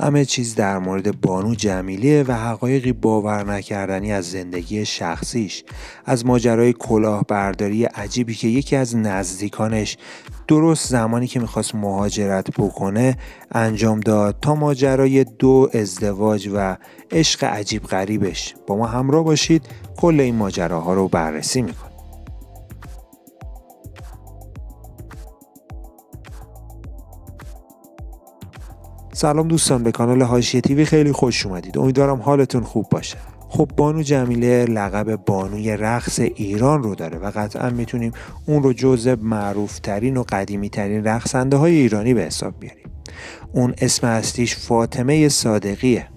همه چیز در مورد بانو جمیله و حقایقی باور نکردنی از زندگی شخصیش از ماجرای کلاهبرداری عجیبی که یکی از نزدیکانش درست زمانی که می‌خواست مهاجرت بکنه انجام داد تا ماجرای دو ازدواج و عشق عجیب غریبش. با ما همراه باشید کل این ماجراها رو بررسی می‌کنیم. سلام دوستان به کانال هاشیه تیوی خیلی خوش اومدید. امیدوارم حالتون خوب باشه. خب بانو جمیله لقب بانوی رقص ایران رو داره و قطعا می‌تونیم اون رو جزء معروف ترین و قدیمی ترین رقصنده های ایرانی به حساب بیاریم. اون اسم اصلیش فاطمه صادقیه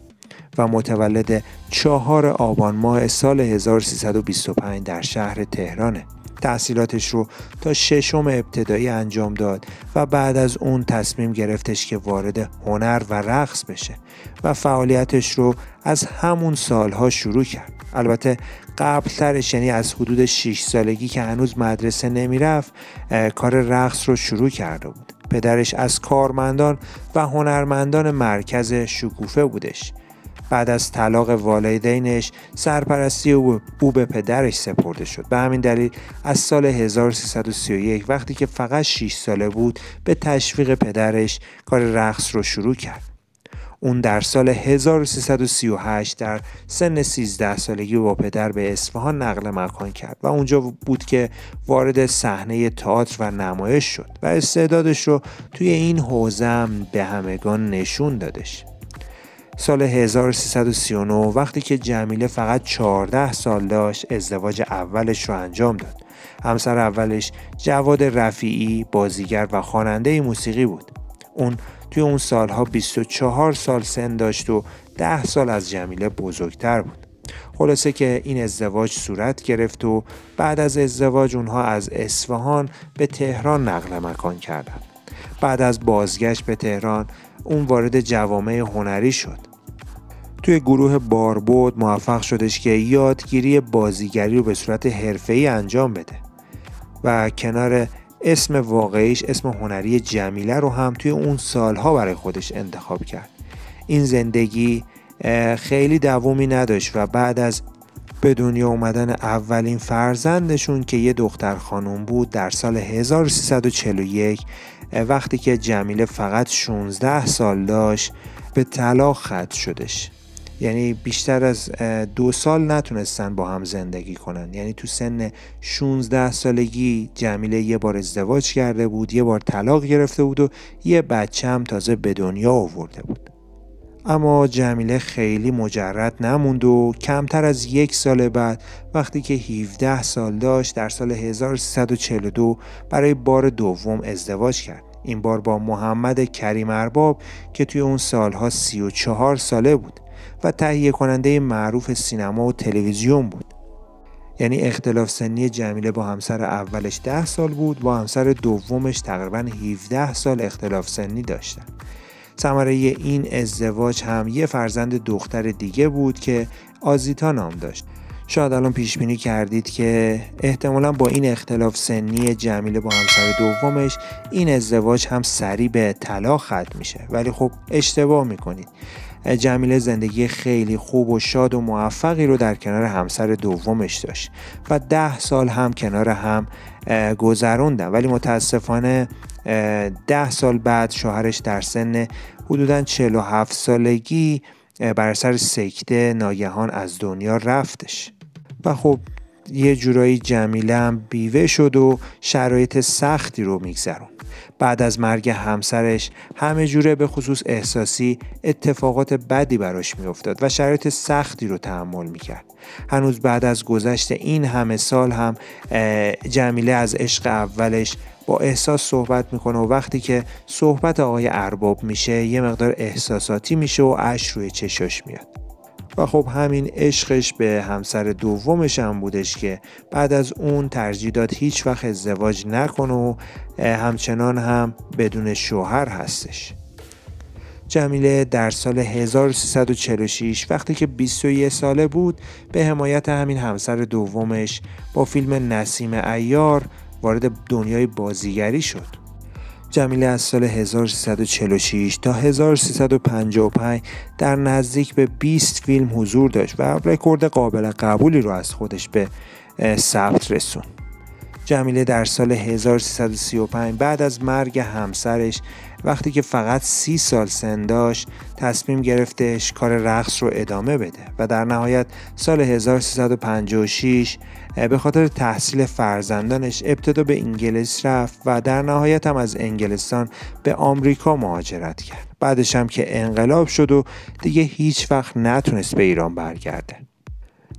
و متولد چهار آبان ماه سال 1325 در شهر تهرانه. تحصیلاتش رو تا ششم ابتدایی انجام داد و بعد از اون تصمیم گرفتش که وارد هنر و رقص بشه و فعالیتش رو از همون سالها شروع کرد. البته قبل ترش یعنی از حدود 6 سالگی که هنوز مدرسه نمی‌رفت کار رقص رو شروع کرده بود. پدرش از کارمندان و هنرمندان مرکز شکوفه بودش. بعد از طلاق والدینش سرپرستی او به پدرش سپرده شد. به همین دلیل از سال 1331 وقتی که فقط 6 ساله بود به تشویق پدرش کار رقص رو شروع کرد. اون در سال 1338 در سن 13 سالگی با پدر به اصفهان نقل مکان کرد و اونجا بود که وارد صحنه تئاتر و نمایش شد و استعدادش رو توی این حوزه به همگان نشون دادش. سال 1339 وقتی که جمیله فقط 14 سال داشت ازدواج اولش رو انجام داد. همسر اولش جواد رفیعی بازیگر و خواننده موسیقی بود. اون توی اون سالها 24 سال سن داشت و 10 سال از جمیله بزرگتر بود. خلاصه که این ازدواج صورت گرفت و بعد از ازدواج اونها از اصفهان به تهران نقل مکان کردند. بعد از بازگشت به تهران اون وارد جوامع هنری شد. توی گروه باربود موفق شدش که یادگیری بازیگری رو به صورت حرفه‌ای انجام بده و کنار اسم واقعیش اسم هنری جمیله رو هم توی اون سالها برای خودش انتخاب کرد. این زندگی خیلی دوامی نداشت و بعد از به دنیا اومدن اولین فرزندشون که یه دختر خانم بود در سال 1341 وقتی که جمیله فقط 16 سال داشت به طلاق خط شدش. یعنی بیشتر از دو سال نتونستن با هم زندگی کنن. یعنی تو سن 16 سالگی جمیله یه بار ازدواج کرده بود یه بار طلاق گرفته بود و یه بچه هم تازه به دنیا آورده بود. اما جمیله خیلی مجرد نموند و کمتر از یک سال بعد وقتی که 17 سال داشت در سال 1342 برای بار دوم ازدواج کرد. این بار با محمد کریم ارباب که توی اون سالها 34 ساله بود و تهیه کننده معروف سینما و تلویزیون بود. یعنی اختلاف سنی جمیله با همسر اولش 10 سال بود با همسر دومش تقریبا 17 سال اختلاف سنی داشتن. ثمره این ازدواج هم یه فرزند دختر دیگه بود که آزیتا نام داشت. شاید الان پیش بینی کردید که احتمالا با این اختلاف سنی جمیله با همسر دومش این ازدواج هم سریع به طلاق ختم میشه. ولی خب اشتباه می‌کنید. جمیله زندگی خیلی خوب و شاد و موفقی رو در کنار همسر دومش داشت و ده سال هم کنار هم گذروندن. ولی متاسفانه ده سال بعد شوهرش در سن حدودا 47 سالگی بر سر سکته ناگهان از دنیا رفتش. و خب یه جورایی جمیله هم بیوه شد و شرایط سختی رو میگذرون بعد از مرگ همسرش همه جوره به خصوص احساسی اتفاقات بدی براش میافتاد و شرایط سختی رو تحمل می‌کرد. هنوز بعد از گذشت این همه سال هم جمیله از عشق اولش با احساس صحبت می‌کنه و وقتی که صحبت آقای ارباب میشه یه مقدار احساساتی میشه و اش روی چشاش میاد. و خب همین عشقش به همسر دومش هم بودش که بعد از اون ترجیح داد هیچ وقت ازدواج نکنه و همچنان هم بدون شوهر هستش. جمیله در سال 1346 وقتی که 21 ساله بود به حمایت همین همسر دومش با فیلم نسیم ایار وارد دنیای بازیگری شد جمیله از سال 1346 تا 1355 در نزدیک به 20 فیلم حضور داشت و رکورد قابل قبولی رو از خودش به ثبت رسون. جمیله در سال 1335 بعد از مرگ همسرش وقتی که فقط سی سال سن داشت تصمیم گرفتش کار رقص رو ادامه بده و در نهایت سال 1356 به خاطر تحصیل فرزندانش ابتدا به انگلیس رفت و در نهایت هم از انگلستان به آمریکا مهاجرت کرد. بعدش هم که انقلاب شد و دیگه هیچ وقت نتونست به ایران برگرده.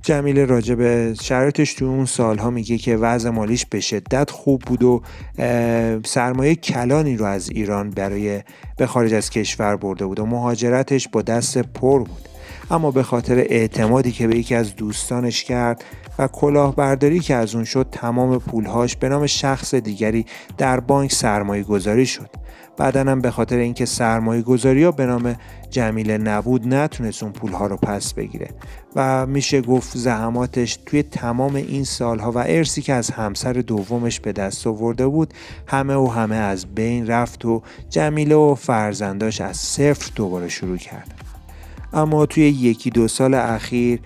جمیله راجع به شرایطش تو اون سالها میگه که وضع مالیش به شدت خوب بود و سرمایه کلانی رو از ایران برای به خارج از کشور برده بود و مهاجرتش با دست پر بود. اما به خاطر اعتمادی که به یکی از دوستانش کرد و کلاهبرداری که از اون شد تمام پولهاش به نام شخص دیگری در بانک سرمایه گذاری شد. بعدا هم به خاطر اینکه سرمایه گذاری ها به نام جمیله نبود نتونست اون پول ها رو پس بگیره و میشه گفت زحماتش توی تمام این سالها و ارسی که از همسر دومش به دست آورده بود همه و همه از بین رفت و جمیله و فرزنداش از صفر دوباره شروع کرد. اما توی یکی دو سال اخیر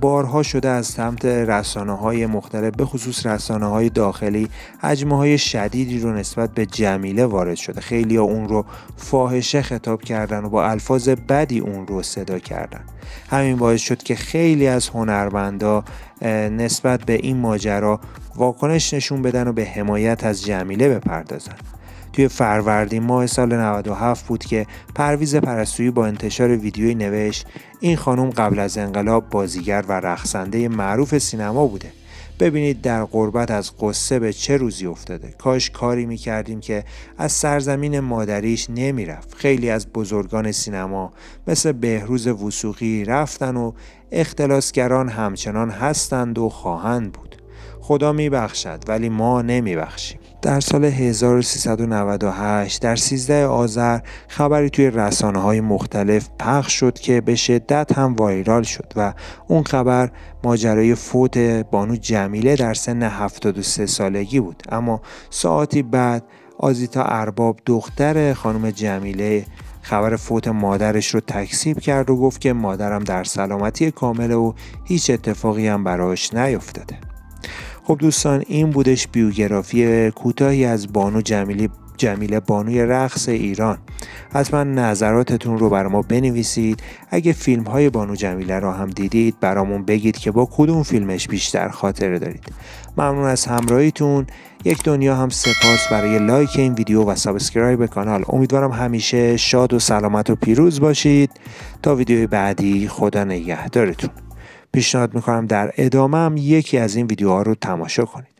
بارها شده از سمت رسانه های مختلف به خصوص رسانه های داخلی حجمه های شدیدی رو نسبت به جمیله وارد شده. خیلی ها اون رو فاحشه خطاب کردن و با الفاظ بدی اون رو صدا کردن. همین باعث شد که خیلی از هنرمندا نسبت به این ماجرا واکنش نشون بدن و به حمایت از جمیله بپردازن. توی فروردین ماه سال 97 بود که پرویز پرستویی با انتشار ویدیوی نوشت این خانم قبل از انقلاب بازیگر و رقصنده معروف سینما بوده. ببینید در قربت از قصه به چه روزی افتاده. کاش کاری می‌کردیم که از سرزمین مادریش نمی‌رفت. خیلی از بزرگان سینما مثل بهروز وسوقی رفتن و اختلاسگران همچنان هستند و خواهند بود. خدا میبخشد ولی ما نمیبخشیم. در سال 1398 در 13 آذر خبری توی رسانه های مختلف پخش شد که به شدت هم وایرال شد و اون خبر ماجرای فوت بانو جمیله در سن 73 سالگی بود. اما ساعتی بعد آزیتا ارباب دختر خانم جمیله خبر فوت مادرش رو تکسیب کرد و گفت که مادرم در سلامتی کامله و هیچ اتفاقی هم براش نیفتاده. خب دوستان این بودش بیوگرافی کوتاهی از بانو جمیلی جمیله بانوی رقص ایران. حتما نظراتتون رو بر ما بنویسید. اگه فیلم های بانو جمیله را هم دیدید برامون بگید که با کدوم فیلمش بیشتر خاطره دارید. ممنون از همراهیتون. یک دنیا هم سپاس برای لایک این ویدیو و subscribe کانال. امیدوارم همیشه شاد و سلامت و پیروز باشید. تا ویدیوی بعدی خدا نگهدارتون. پیشنهاد می‌کنم در ادامه هم یکی از این ویدیوها رو تماشا کنید.